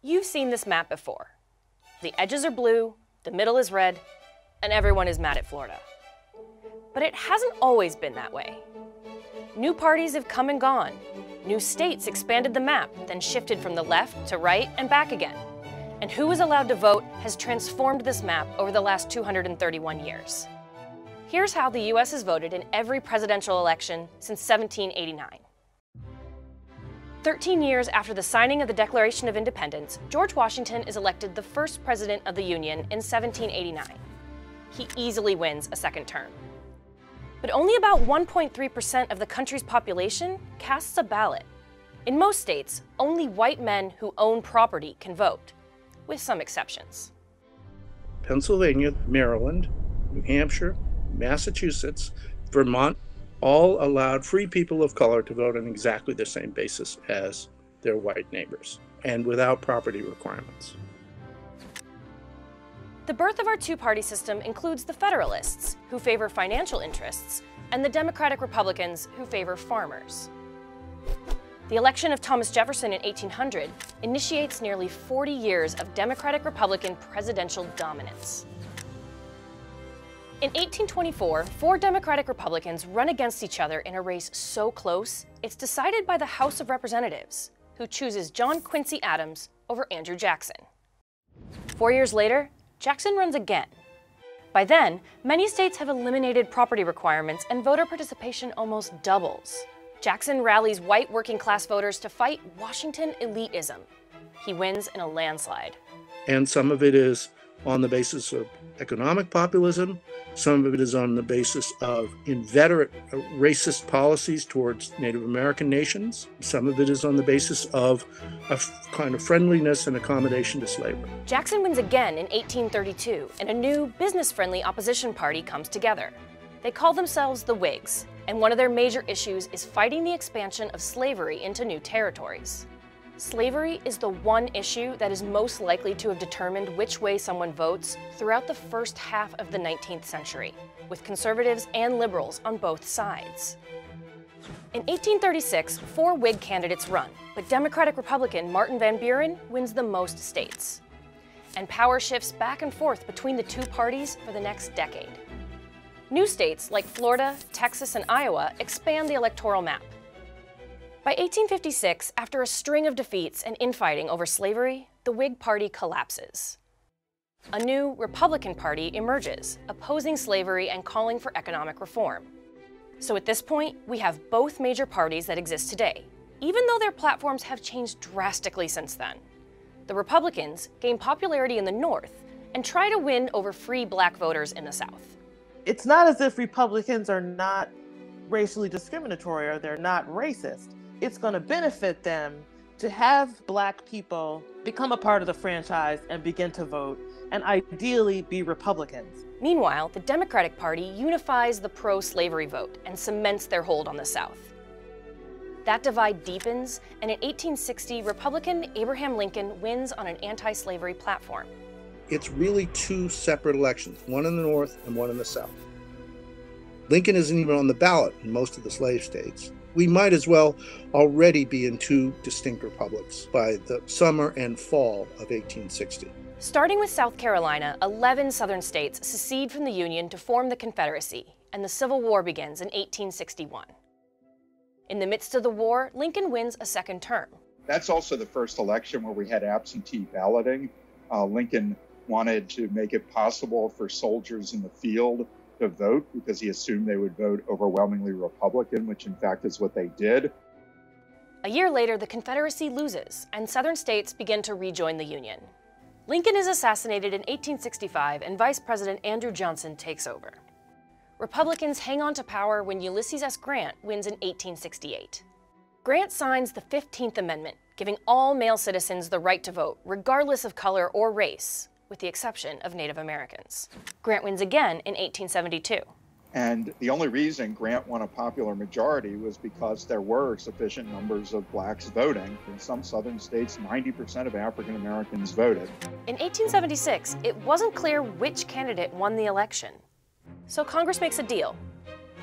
You've seen this map before. The edges are blue, the middle is red, and everyone is mad at Florida. But it hasn't always been that way. New parties have come and gone. New states expanded the map, then shifted from the left to right and back again. And who is allowed to vote has transformed this map over the last 231 years. Here's how the US has voted in every presidential election since 1789. 13 years after the signing of the Declaration of Independence, George Washington is elected the first president of the Union in 1789. He easily wins a second term. But only about 1.3% of the country's population casts a ballot. In most states, only white men who own property can vote, with some exceptions. Pennsylvania, Maryland, New Hampshire, Massachusetts, Vermont, all allowed free people of color to vote on exactly the same basis as their white neighbors and without property requirements. The birth of our two party system includes the Federalists, who favor financial interests, and the Democratic Republicans, who favor farmers. The election of Thomas Jefferson in 1800 initiates nearly 40 years of Democratic Republican presidential dominance. In 1824, four Democratic Republicans run against each other in a race so close, it's decided by the House of Representatives, who chooses John Quincy Adams over Andrew Jackson. Four years later, Jackson runs again. By then, many states have eliminated property requirements and voter participation almost doubles. Jackson rallies white working class voters to fight Washington elitism. He wins in a landslide. And some of it is on the basis of economic populism. Some of it is on the basis of inveterate uh, racist policies towards Native American nations. Some of it is on the basis of a kind of friendliness and accommodation to slavery. Jackson wins again in 1832, and a new business friendly opposition party comes together. They call themselves the Whigs, and one of their major issues is fighting the expansion of slavery into new territories. Slavery is the one issue that is most likely to have determined which way someone votes throughout the first half of the 19th century, with conservatives and liberals on both sides. In 1836, four Whig candidates run, but Democratic Republican Martin Van Buren wins the most states. And power shifts back and forth between the two parties for the next decade. New states like Florida, Texas, and Iowa expand the electoral map, by 1856, after a string of defeats and infighting over slavery, the Whig Party collapses. A new Republican Party emerges, opposing slavery and calling for economic reform. So at this point, we have both major parties that exist today, even though their platforms have changed drastically since then. The Republicans gain popularity in the North and try to win over free black voters in the South. It's not as if Republicans are not racially discriminatory or they're not racist it's going to benefit them to have black people become a part of the franchise and begin to vote and ideally be Republicans. Meanwhile, the Democratic Party unifies the pro slavery vote and cements their hold on the South. That divide deepens, and in 1860, Republican Abraham Lincoln wins on an anti slavery platform. It's really two separate elections, one in the North and one in the South. Lincoln isn't even on the ballot in most of the slave states we might as well already be in two distinct republics by the summer and fall of 1860. Starting with South Carolina, 11 southern states secede from the Union to form the Confederacy, and the Civil War begins in 1861. In the midst of the war, Lincoln wins a second term. That's also the first election where we had absentee balloting. Uh, Lincoln wanted to make it possible for soldiers in the field to vote because he assumed they would vote overwhelmingly Republican, which in fact is what they did. A year later, the Confederacy loses, and Southern states begin to rejoin the Union. Lincoln is assassinated in 1865, and Vice President Andrew Johnson takes over. Republicans hang on to power when Ulysses S. Grant wins in 1868. Grant signs the 15th Amendment, giving all male citizens the right to vote, regardless of color or race, with the exception of Native Americans. Grant wins again in 1872. And the only reason Grant won a popular majority was because there were sufficient numbers of blacks voting. In some southern states, 90% of African Americans voted. In 1876, it wasn't clear which candidate won the election. So Congress makes a deal.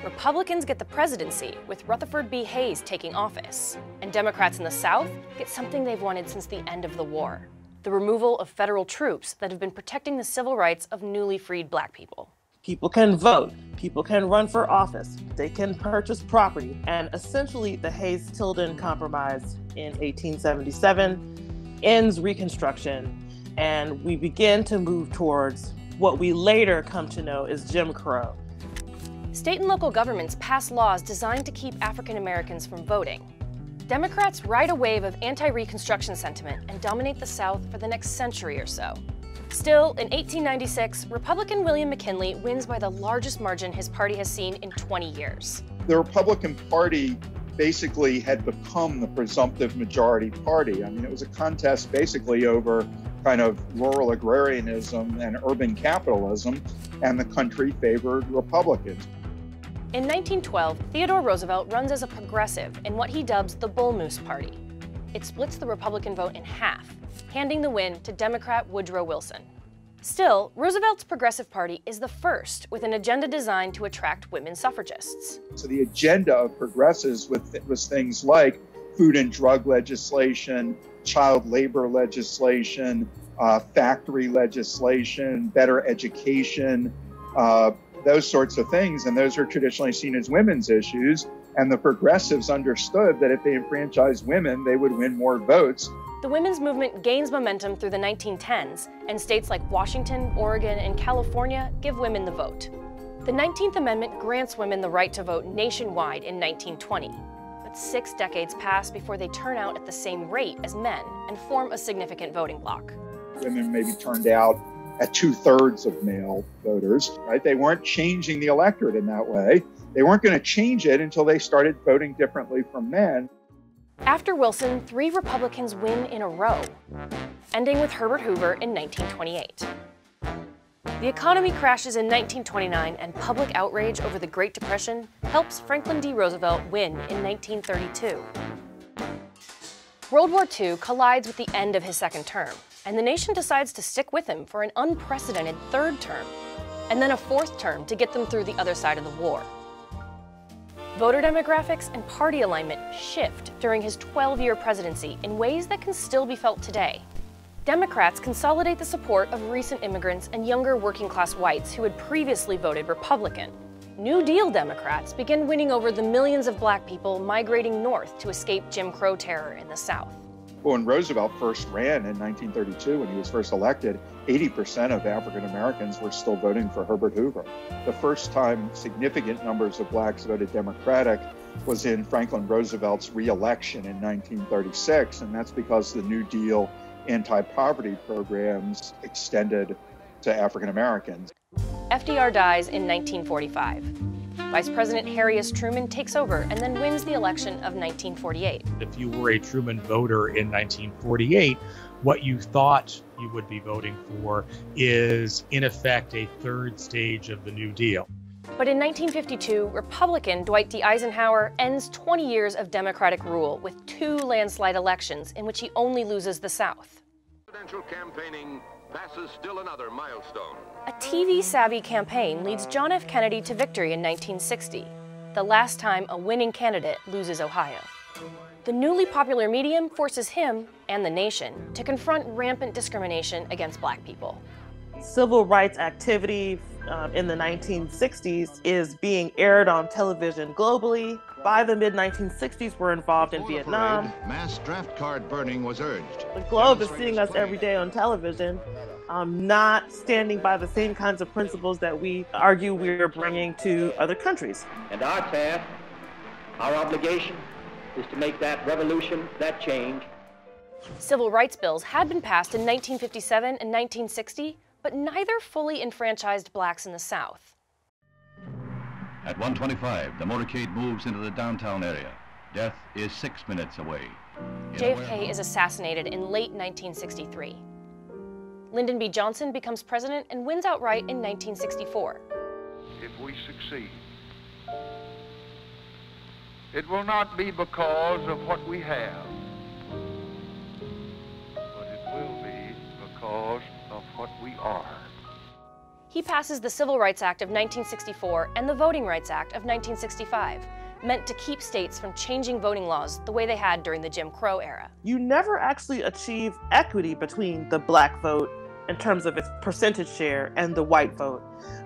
Republicans get the presidency, with Rutherford B. Hayes taking office. And Democrats in the South get something they've wanted since the end of the war the removal of federal troops that have been protecting the civil rights of newly freed black people. People can vote, people can run for office, they can purchase property, and essentially the Hayes Tilden Compromise in 1877 ends Reconstruction, and we begin to move towards what we later come to know as Jim Crow. State and local governments pass laws designed to keep African Americans from voting. Democrats ride a wave of anti Reconstruction sentiment and dominate the South for the next century or so. Still, in 1896, Republican William McKinley wins by the largest margin his party has seen in 20 years. The Republican Party basically had become the presumptive majority party. I mean, it was a contest basically over kind of rural agrarianism and urban capitalism, and the country favored Republicans. In 1912, Theodore Roosevelt runs as a progressive in what he dubs the Bull Moose Party. It splits the Republican vote in half, handing the win to Democrat Woodrow Wilson. Still, Roosevelt's Progressive Party is the first with an agenda designed to attract women suffragists. So the agenda of progressives was things like food and drug legislation, child labor legislation, uh, factory legislation, better education, uh, those sorts of things. And those are traditionally seen as women's issues. And the progressives understood that if they enfranchised women, they would win more votes. The women's movement gains momentum through the 1910s, and states like Washington, Oregon, and California give women the vote. The 19th Amendment grants women the right to vote nationwide in 1920. But six decades pass before they turn out at the same rate as men and form a significant voting bloc. Women may be turned out at two thirds of male voters, right? They weren't changing the electorate in that way. They weren't going to change it until they started voting differently from men. After Wilson, three Republicans win in a row, ending with Herbert Hoover in 1928. The economy crashes in 1929, and public outrage over the Great Depression helps Franklin D. Roosevelt win in 1932. World War II collides with the end of his second term, and the nation decides to stick with him for an unprecedented third term, and then a fourth term to get them through the other side of the war. Voter demographics and party alignment shift during his 12 year presidency in ways that can still be felt today. Democrats consolidate the support of recent immigrants and younger working class whites who had previously voted Republican. New Deal Democrats begin winning over the millions of black people migrating north to escape Jim Crow terror in the South when Roosevelt first ran in 1932, when he was first elected, 80% of African Americans were still voting for Herbert Hoover. The first time significant numbers of blacks voted Democratic was in Franklin Roosevelt's reelection in 1936, and that's because the New Deal anti poverty programs extended to African Americans. FDR dies in 1945. Vice President Harry S. Truman takes over and then wins the election of 1948. If you were a Truman voter in 1948, what you thought you would be voting for is, in effect, a third stage of the New Deal. But in 1952, Republican Dwight D. Eisenhower ends 20 years of Democratic rule with two landslide elections in which he only loses the South. Presidential campaigning passes still another milestone. A TV-savvy campaign leads John F. Kennedy to victory in 1960, the last time a winning candidate loses Ohio. The newly popular medium forces him and the nation to confront rampant discrimination against black people. Civil rights activity um, in the 1960s is being aired on television globally. By the mid 1960s, we're involved in Vietnam. Parade, mass draft card burning was urged. The globe is seeing us every day on television, um, not standing by the same kinds of principles that we argue we're bringing to other countries. And our task, our obligation, is to make that revolution, that change. Civil rights bills had been passed in 1957 and 1960 but neither fully enfranchised blacks in the South. At 125, the motorcade moves into the downtown area. Death is six minutes away. In JFK is assassinated in late 1963. Lyndon B. Johnson becomes president and wins outright in 1964. If we succeed, it will not be because of what we have, but it will be because of what we are. He passes the Civil Rights Act of 1964 and the Voting Rights Act of 1965, meant to keep states from changing voting laws the way they had during the Jim Crow era. You never actually achieve equity between the black vote in terms of its percentage share and the white vote,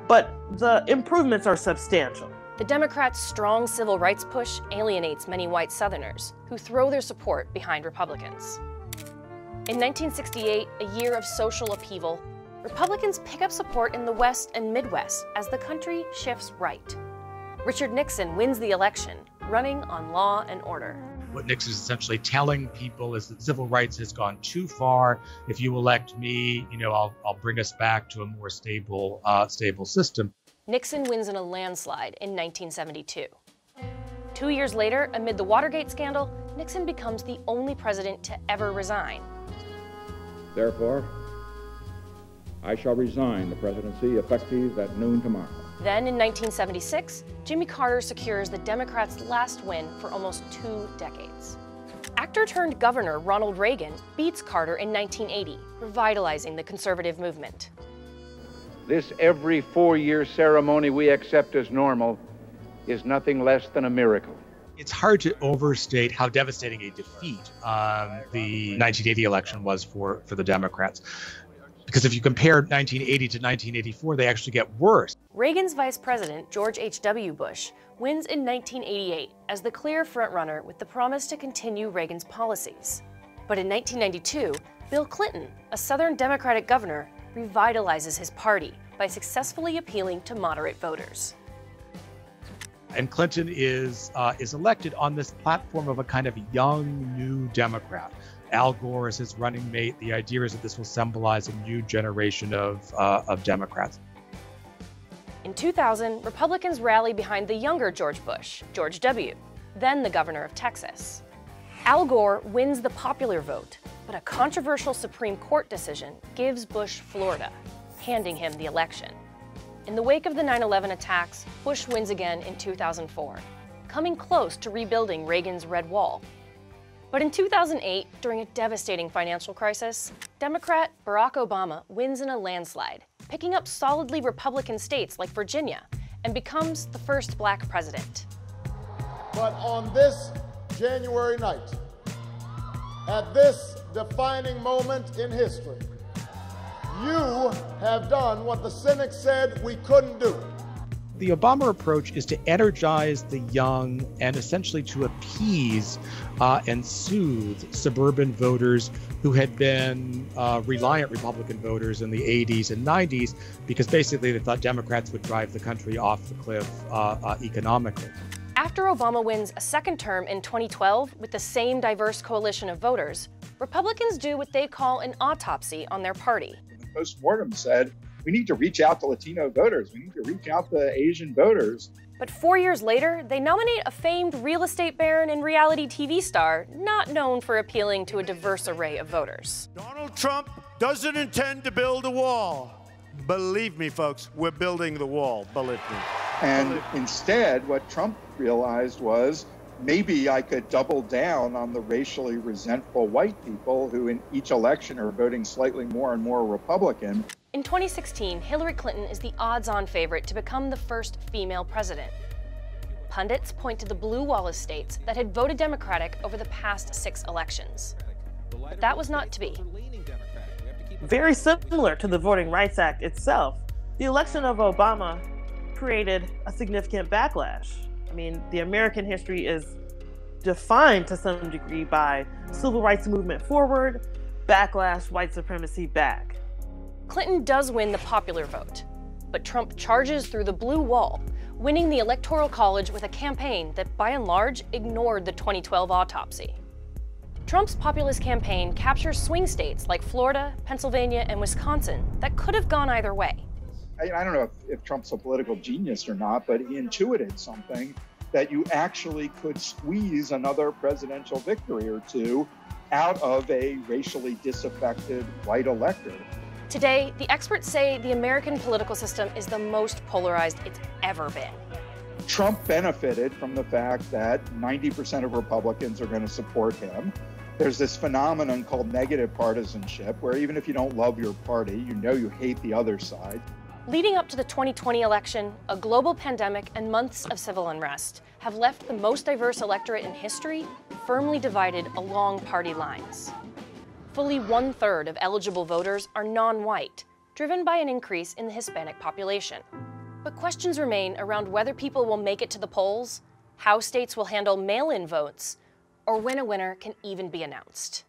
but the improvements are substantial. The Democrats' strong civil rights push alienates many white Southerners who throw their support behind Republicans. In 1968, a year of social upheaval, Republicans pick up support in the West and Midwest as the country shifts right. Richard Nixon wins the election, running on law and order. What Nixon is essentially telling people is that civil rights has gone too far. If you elect me, you know, I'll, I'll bring us back to a more stable, uh, stable system. Nixon wins in a landslide in 1972. Two years later, amid the Watergate scandal, Nixon becomes the only president to ever resign. Therefore, I shall resign the presidency effective at noon tomorrow. Then in 1976, Jimmy Carter secures the Democrats' last win for almost two decades. Actor turned governor Ronald Reagan beats Carter in 1980, revitalizing the conservative movement. This every four year ceremony we accept as normal is nothing less than a miracle. It's hard to overstate how devastating a defeat um, the 1980 election was for, for the Democrats. Because if you compare 1980 to 1984, they actually get worse. Reagan's vice president, George H.W. Bush, wins in 1988 as the clear frontrunner with the promise to continue Reagan's policies. But in 1992, Bill Clinton, a Southern Democratic governor, revitalizes his party by successfully appealing to moderate voters. And Clinton is uh, is elected on this platform of a kind of young new Democrat. Al Gore is his running mate. The idea is that this will symbolize a new generation of, uh, of Democrats. In 2000, Republicans rally behind the younger George Bush, George W., then the governor of Texas. Al Gore wins the popular vote, but a controversial Supreme Court decision gives Bush Florida, handing him the election. In the wake of the 9 11 attacks, Bush wins again in 2004, coming close to rebuilding Reagan's Red Wall but in 2008, during a devastating financial crisis, Democrat Barack Obama wins in a landslide, picking up solidly Republican states like Virginia, and becomes the first black president. But on this January night, at this defining moment in history, you have done what the cynics said we couldn't do the Obama approach is to energize the young and essentially to appease uh, and soothe suburban voters who had been uh, reliant Republican voters in the 80s and 90s because basically they thought Democrats would drive the country off the cliff uh, uh economically. After Obama wins a second term in 2012 with the same diverse coalition of voters, Republicans do what they call an autopsy on their party. The postmortem said we need to reach out to Latino voters. We need to reach out to Asian voters. But four years later, they nominate a famed real estate baron and reality TV star not known for appealing to a diverse array of voters. Donald Trump doesn't intend to build a wall. Believe me, folks, we're building the wall. Believe me. And Believe instead, what Trump realized was maybe I could double down on the racially resentful white people who, in each election, are voting slightly more and more Republican. In 2016, Hillary Clinton is the odds on favorite to become the first female president. Pundits point to the blue wall of states that had voted Democratic over the past six elections. But that was not to be. Very similar to the Voting Rights Act itself, the election of Obama created a significant backlash. I mean, the American history is defined to some degree by civil rights movement forward, backlash, white supremacy back. Clinton does win the popular vote, but Trump charges through the blue wall, winning the Electoral College with a campaign that by and large ignored the 2012 autopsy. Trump's populist campaign captures swing states like Florida, Pennsylvania, and Wisconsin that could have gone either way. I, I don't know if, if Trump's a political genius or not, but he intuited something that you actually could squeeze another presidential victory or two out of a racially disaffected white electorate. Today, the experts say the American political system is the most polarized it's ever been. Trump benefited from the fact that 90% of Republicans are going to support him. There's this phenomenon called negative partisanship, where even if you don't love your party, you know you hate the other side. Leading up to the 2020 election, a global pandemic and months of civil unrest have left the most diverse electorate in history firmly divided along party lines. Fully one third of eligible voters are non white, driven by an increase in the Hispanic population. But questions remain around whether people will make it to the polls, how states will handle mail in votes, or when a winner can even be announced.